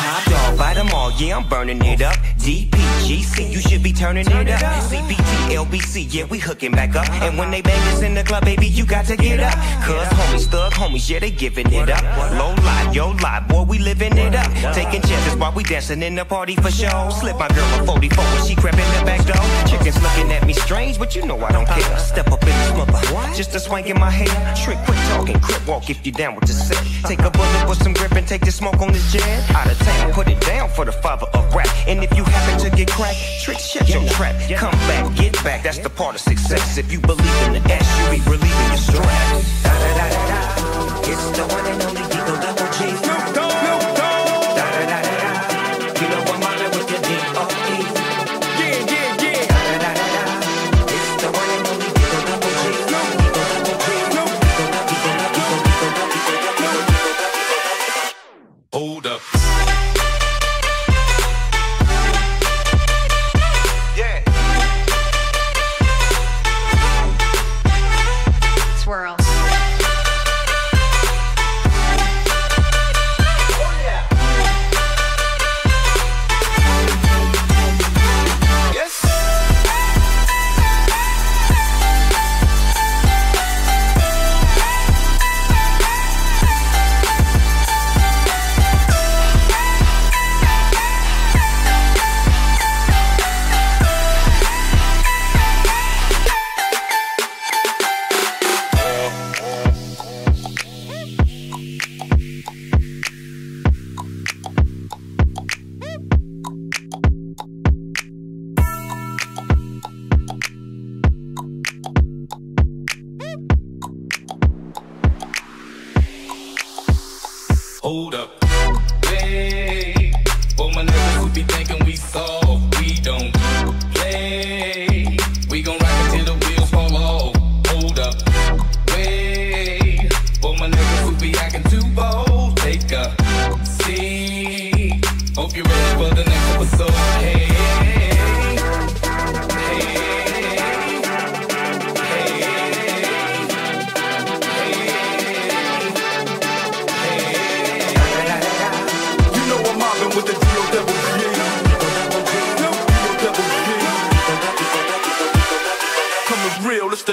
Top dog, bite them all, yeah, I'm burning it up. DPGC, you should be turning it up. CBT, LBC, yeah, we hooking back up. And when they bang us in the club, baby, you got to get up. Cuz homies, thug homies, yeah, they giving it up. Low life, yo life, boy, we living it up. Taking chances while we dancing in the party for show. Slip my girl a 44 when she crept in the back door. Chickens looking at me strange, but you know I don't care. Step up in this mother, just a swank in my hair. Trick, quit talking, crip walk if you down with the set. Take a bullet with some grip and take the smoke on this jet. Out of town, put it down for the father of rap. And if you happen to get cracked, trick, shut your trap. Come back, get back, that's the part of success. If you believe in the S, you be relieving your stress. Da da da da da. It's the one and only Eagle Double G.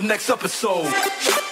next episode.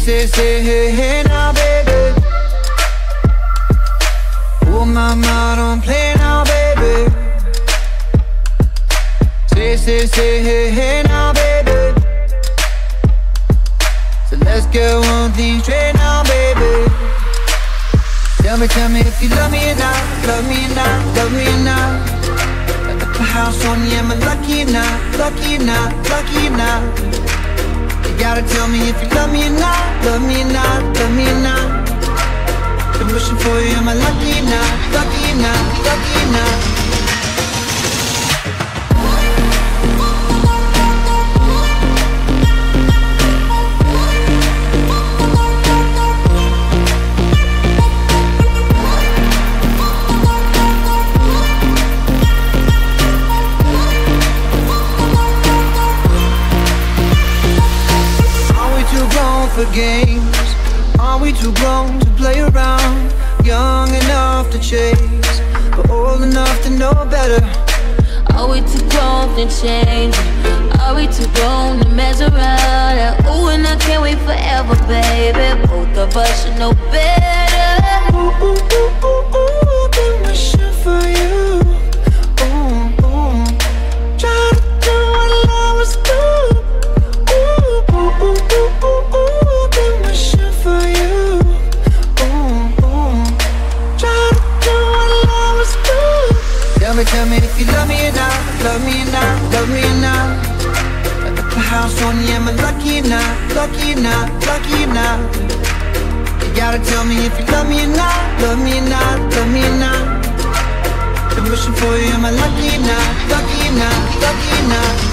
Say, say, hey, hey now, baby. Oh, mama, don't play now, baby. Say, say, say, hey, hey now, baby. So let's get one thing straight now, baby. Tell me, tell me if you love me or not, love me or not, love me or not. At the house on me, am I lucky not, lucky not, lucky not? Gotta tell me if you love me or not, love me or not, love me or not. Been wishing for you, am I lucky or not, lucky or not, lucky or not? For games? Are we too grown to play around? Young enough to chase, but old enough to know better. Are we too grown to change? Are we too grown to mess around? Ooh, and I can't wait forever, baby. Both of us should know better. Ooh, ooh, ooh, love me or not, love me not, love me not. Got the house on you, am I lucky not, lucky not, lucky not? You gotta tell me if you love me or not, love me or not, love me or not. Been wishing for you, am I lucky not, lucky not, lucky not?